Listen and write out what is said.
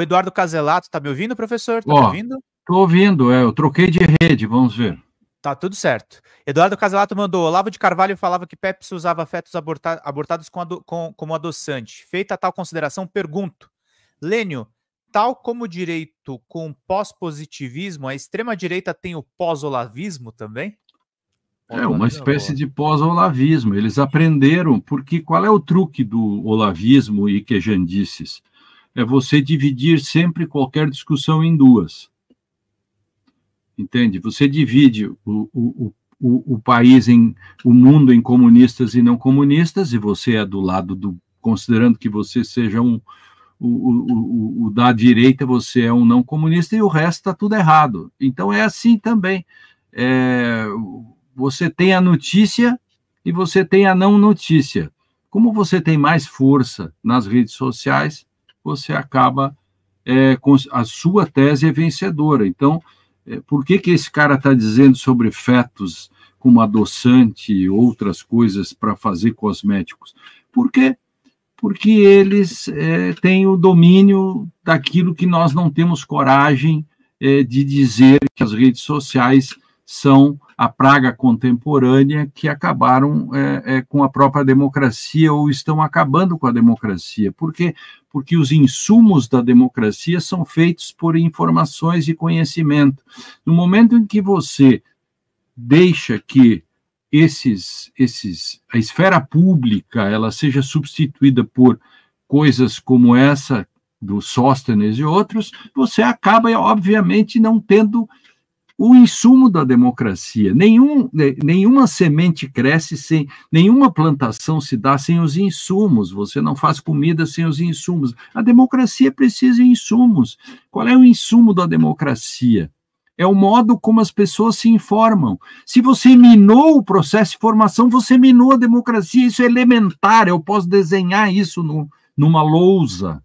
O Eduardo Caselato, tá me ouvindo, professor? Tá Ó, me ouvindo? Tô ouvindo, é, eu troquei de rede, vamos ver. Tá tudo certo. Eduardo Caselato mandou: Olavo de Carvalho falava que Pepsi usava fetos aborta- abortados com ado- com- como adoçante. Feita tal consideração, pergunto. Lênio, tal como o direito com pós-positivismo, a extrema-direita tem o pós-olavismo também? É uma espécie de pós-olavismo. Eles aprenderam, porque qual é o truque do olavismo e quejandices? É você dividir sempre qualquer discussão em duas. Entende? Você divide o, o, o, o país em o mundo em comunistas e não comunistas, e você é do lado do. considerando que você seja um. O, o, o, o da direita, você é um não comunista, e o resto está tudo errado. Então é assim também. É, você tem a notícia e você tem a não notícia. Como você tem mais força nas redes sociais, você acaba é, com a sua tese é vencedora. Então, é, por que que esse cara está dizendo sobre fetos como adoçante e outras coisas para fazer cosméticos? Porque porque eles é, têm o domínio daquilo que nós não temos coragem é, de dizer que as redes sociais são a praga contemporânea que acabaram é, é, com a própria democracia ou estão acabando com a democracia. Por quê? Porque os insumos da democracia são feitos por informações e conhecimento. No momento em que você deixa que esses, esses, a esfera pública ela seja substituída por coisas como essa do Sóstenes e outros, você acaba, obviamente, não tendo o insumo da democracia. Nenhum, nenhuma semente cresce sem, nenhuma plantação se dá sem os insumos. Você não faz comida sem os insumos. A democracia precisa de insumos. Qual é o insumo da democracia? É o modo como as pessoas se informam. Se você minou o processo de formação, você minou a democracia. Isso é elementar. Eu posso desenhar isso no, numa lousa.